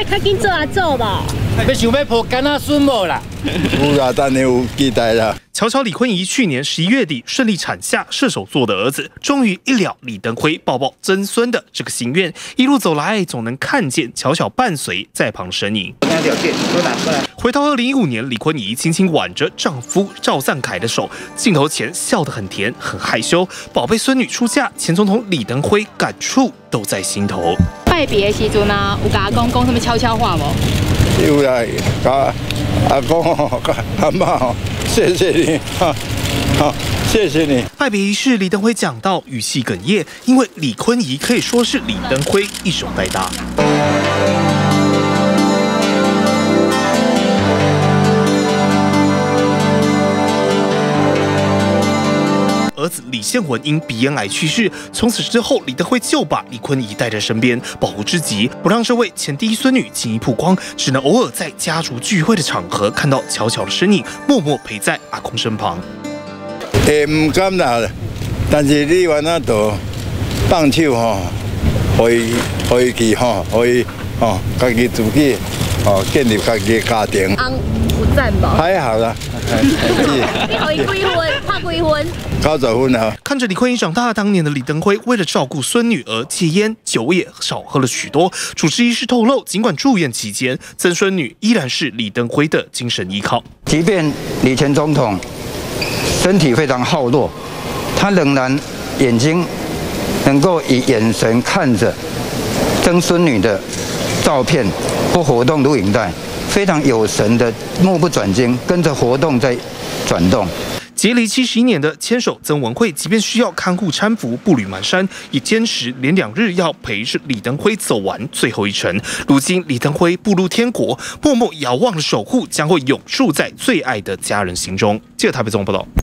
要较紧做啊做吧。要想要抱干阿孙无啦？有啦，当然有期待啦。瞧瞧李坤仪去年十一月底顺利产下射手座的儿子，终于一了李登辉抱抱曾孙的这个心愿。一路走来，总能看见巧巧伴随在旁身影。回到二零一五年，李坤仪轻轻挽着丈夫赵赞凯的手，镜头前笑得很甜，很害羞。宝贝孙女出嫁，前总统李登辉感触都在心头。拜别的时阵啊，有甲阿公讲什么悄悄话无？又来，阿阿公，阿妈，谢谢你，好，谢谢你。拜别仪式，李登辉讲到语气哽咽，因为李坤仪可以说是李登辉一手带大。儿子李宪文因鼻咽癌去世，从此之后，李德辉就把李坤仪带在身边，保护之极，不让这位前第一孙女轻易曝光，只能偶尔在家族聚会的场合看到巧巧的身影，默默陪在阿公身旁。诶，唔敢啦，但是你话那度放手吼，可以可以去吼，可以吼，家己自己吼建立家己的家庭。昂有赞无？还好啦，你互伊几分？拍几分？九十分啊。看着李坤仪长大，当年的李登辉为了照顾孙女而戒烟，酒也少喝了许多。主持仪式透露，尽管住院期间，曾孙女依然是李登辉的精神依靠。即便李前总统身体非常耗弱，他仍然眼睛能够以眼神看着曾孙女的照片或活动录影带，非常有神的目不转睛，跟着活动在转动。结离七十一年的牵手曾文慧，即便需要看护搀扶、步履蹒跚，也坚持连两日要陪着李登辉走完最后一程。如今李登辉步入天国，默默遥望的守护将会永驻在最爱的家人心中。记者台北综合报道。